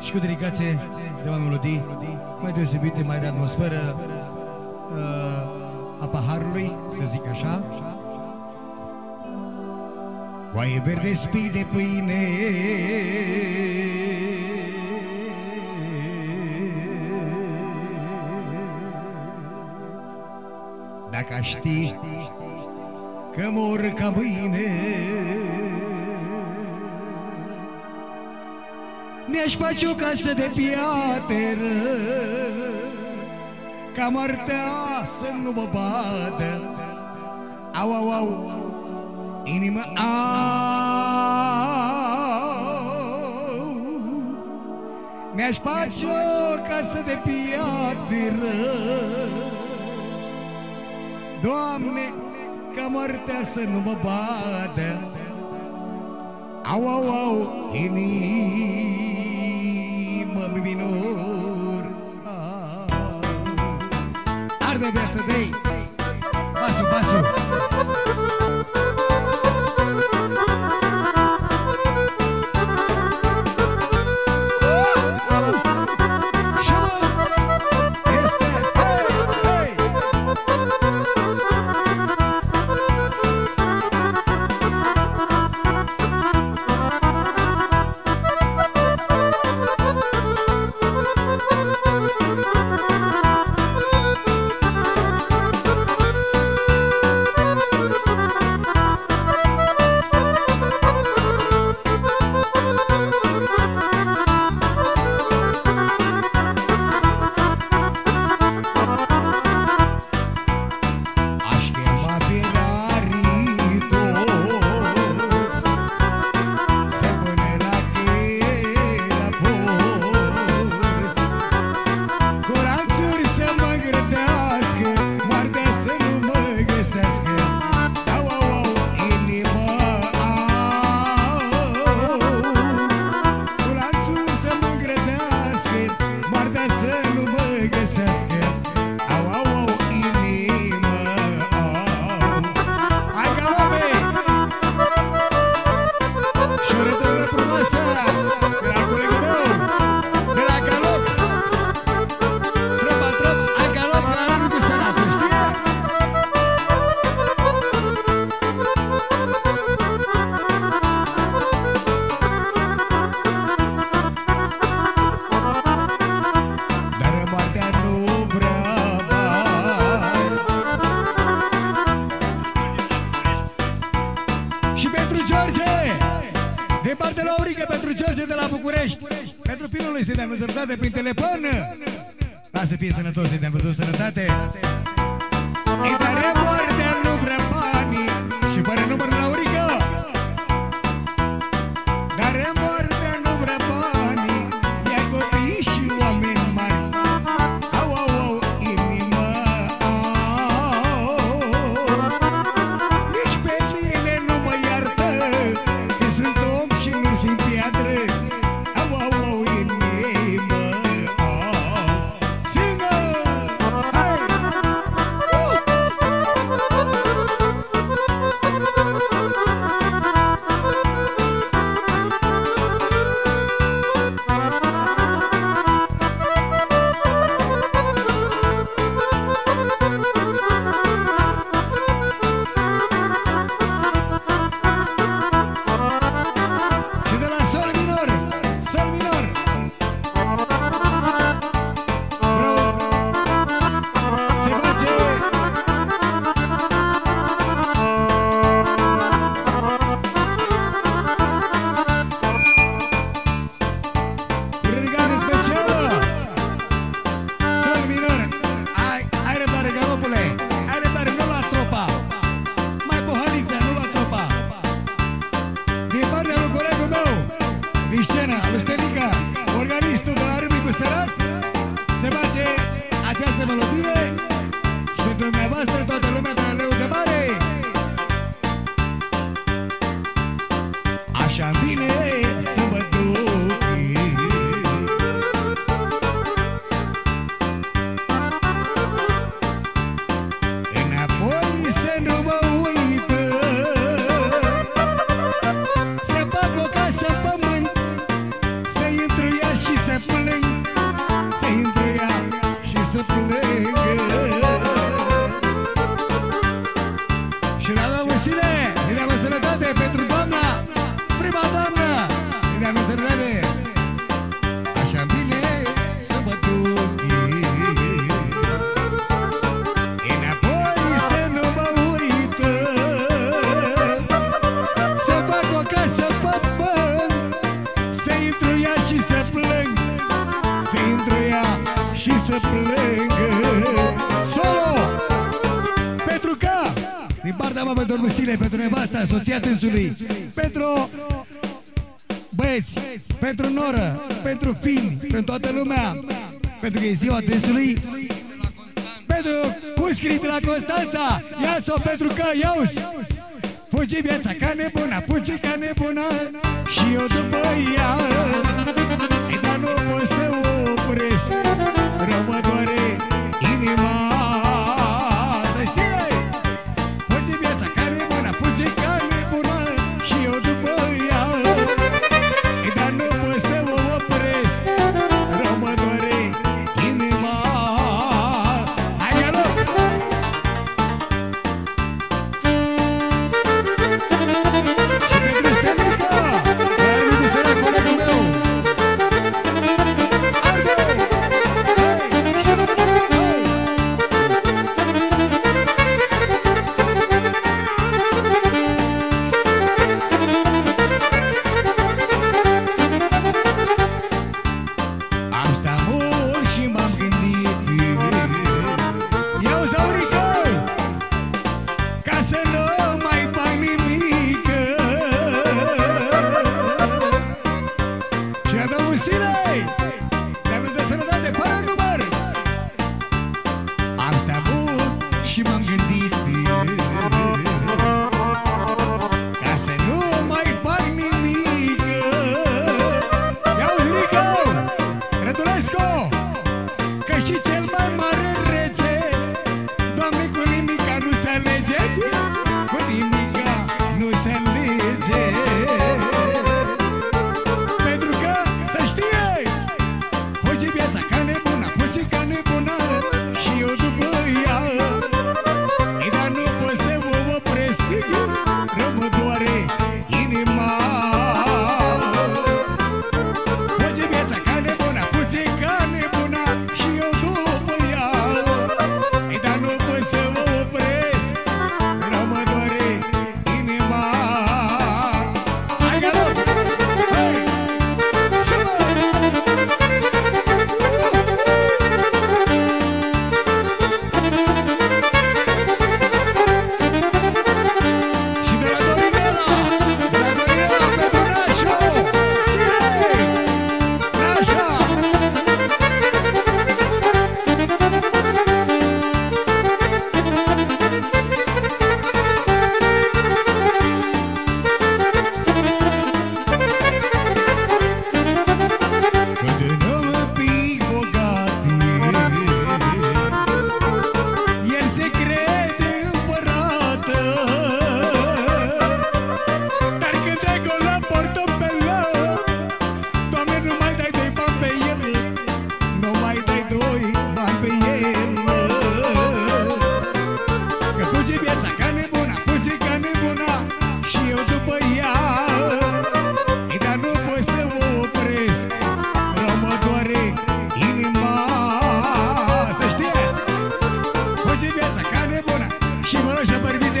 Și cu dedicație de o melodii mai deosebite, mai de atmosferă uh, a paharului, să zic așa. Oaie verde spii de pâine Dacă aș ști că mor ca mâine. Mi-aș face o casă de piatră Ca moartea să nu mă badă Au, au, au, inima au Mi-aș face o casă de piatră Doamne, ca moartea să nu mă badă Au, au, au, inimă minor. Arde viață de ei. Pasu, pasu pentru George. De partea la Aurică pentru George de la București. Pentru finul lui să dea sănătate prin telefon. Ca să fie sănătos, să dea văzut sănătate. Ei, întruia și se plâng. Se întruia și se plâng. dama pentru Vasile, pentru nevasta, soția tânsului, pentru băieți, pentru noră, pentru fini, pentru toată lumea, pentru că e ziua tânsului, pentru Cuscri de la Constanța, ia-s-o pentru că iau-s! Fugi viața ca nebuna, fugi ca nebuna Și eu după ea Dar nu pot să opresc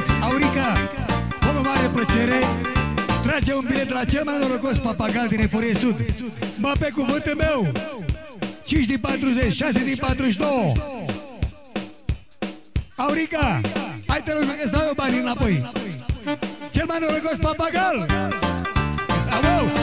Știți, Aurica, cu o mare plăcere, trage un bilet de la cel mai norocos papagal din Eporie Sud. Mă pe cuvântul meu! 5 din 40, 6 din 42! Aurica, hai te rog să îți dau eu banii înapoi! Cel mai norocos papagal! Bravo!